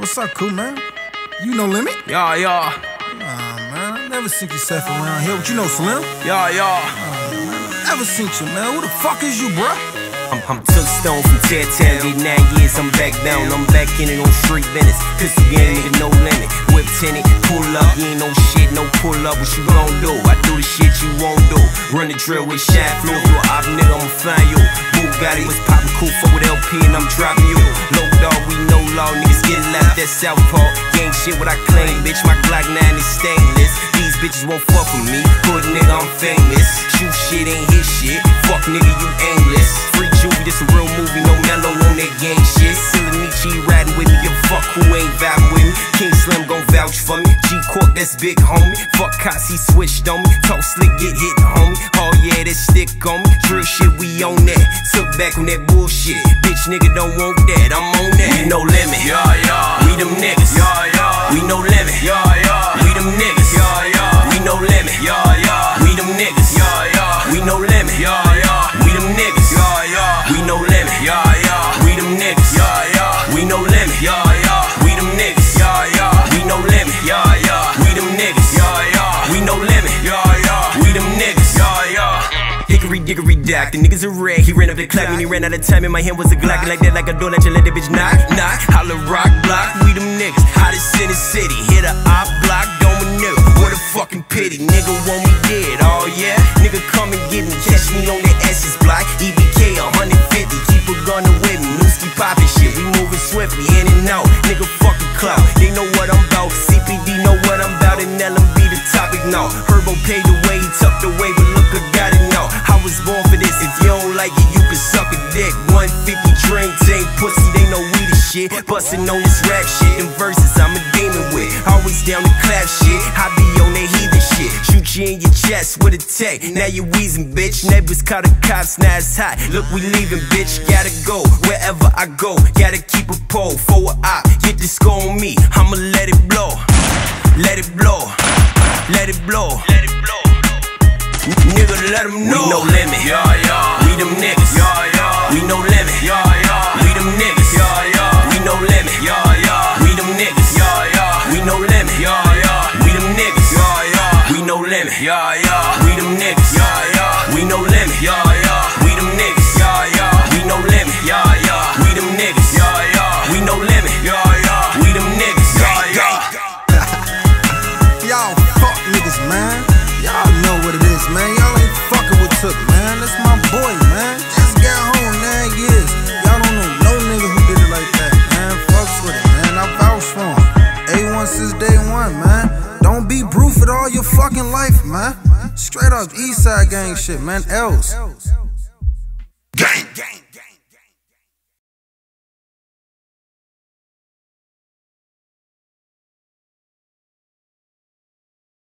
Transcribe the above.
What's up, cool man? You no limit? Yeah, yeah. Nah, man, I never seen yourself around here. But you know, Slim? Yeah, yeah. Never seen you, man. Who the fuck is you, bruh? I'm, I'm took stone from Ted Town, get nine years, I'm back down. I'm back in it on street business. Pistol gang, nigga, no limit. Whip tenant, pull up, you ain't no shit, no pull up. What you gon' do? I do the shit you won't do. Run the drill with shine, flow through that Southpaw. Gang shit, what I claim, bitch. My Glock 9 is stainless. These bitches won't fuck with me. Good nigga, I'm famous. Shoot shit ain't his shit. Fuck nigga, you aimless. Free juvie, this a real movie, no mellow on that gang shit. Silanichi riding with me, give fuck who ain't vibing with me. King Slim gon' vouch for me. G that's big homie. Fuck cops, he switched on me. Talk slick, get hit, homie. Oh yeah, that stick on me. Drill shit, we on that. Took back on that bullshit. Bitch nigga don't want that, I'm on that. We no limit. Yeah, yeah. We them niggas. Yeah, yeah. We no limit. Yeah, yeah. We them niggas. Yeah, yeah. Hickory dickory dock, the niggas a rag. He ran up the clock and he ran out of time. In my hand was a Glock, like that, like a door, let you let the bitch knock, knock. Holla rock block, we them niggas. Hottest in the city, hit a op block, don't nigga. What a fucking pity, nigga want like it, you can suck a dick. 150 drink, tank pussy, they know we the shit. Bustin' on this rap shit, and verses I'm a demon with. Always down to clap shit, I be on that heathen shit. Shoot you in your chest with a tech, now you wheezing, bitch. Neighbors call the cops, now it's hot. Look, we leaving, bitch, gotta go. Wherever I go, gotta keep a pole for a op. Get this go on me, I'ma let it blow. Let it blow, let it blow. Let it blow. Nigga, let them know. We no limit. Yeah, yeah. We them niggas. Yeah, yeah. We no limit. Yeah, yeah. We them niggas. Yeah, yeah. We no limit. Yeah, yeah. We them niggas. Yeah, yeah. We no limit. Yeah, yeah. We them niggas. Yeah, yeah. We no limit. Yeah, yeah. We them niggas. Yeah, yeah. We no limit. Yeah, yeah. We them niggas. Yeah, yeah. We no limit. Yeah, yeah. We them niggas. Yeah, yeah. We no limit. Yeah, yeah. We them niggas. Yeah, yeah. Y'all fuck niggas, man. Y'all know what it is, That's my boy, man. Just got home nine years. Y'all don't know no nigga who did it like that, man. Fucks with it, man. I vouch for him. A1 since day one, man. Don't be brute all your fucking life, man. Straight up Eastside gang shit, man. Else. Gang, gang.